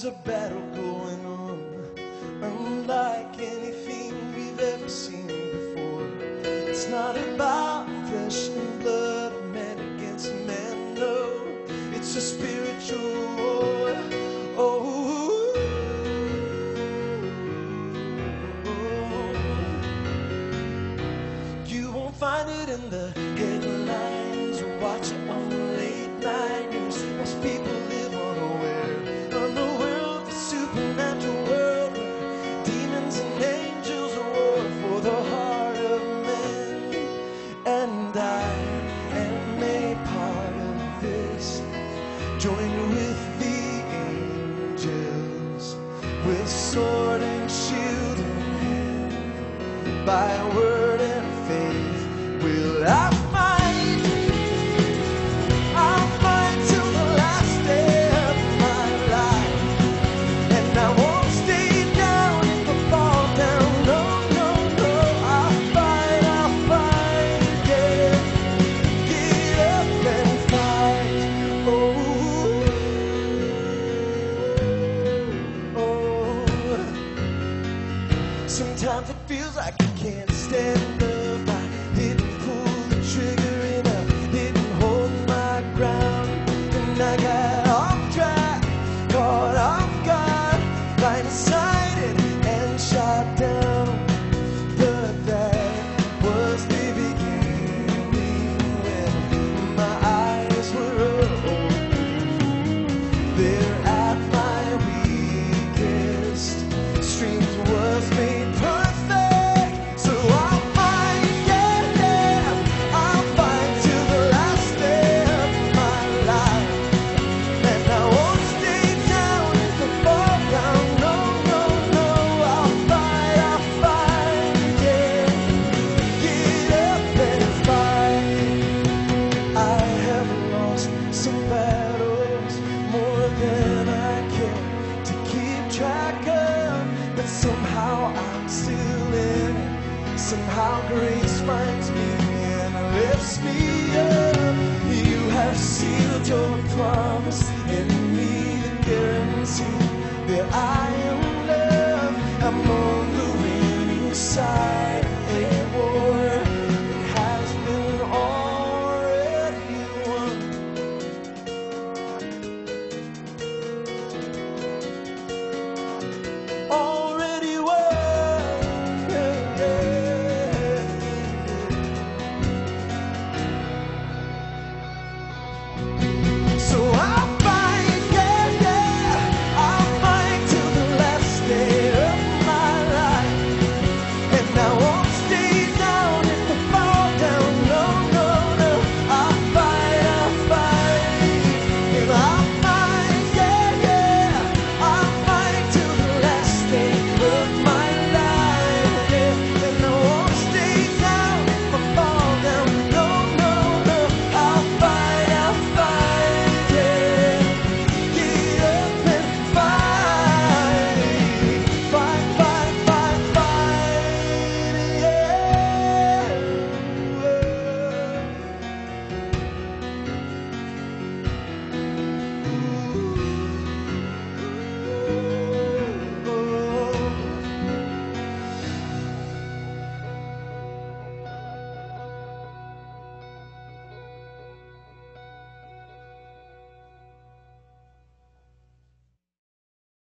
There's a battle going on, unlike anything we've ever seen before. It's not about flesh and blood, man against man, no. It's a spiritual war. Oh, you won't find it in the headlines watch it on the late night news. Most people by word Sometimes it feels like I can't stand up. I didn't pull the trigger and I didn't hold my ground. And I got off track, caught off guard, blindsided and shot down. But that was the beginning when my eyes were open. There Somehow I'm still in it. Somehow grace finds me and lifts me up. You have sealed your promise in me, the guarantee. Bye.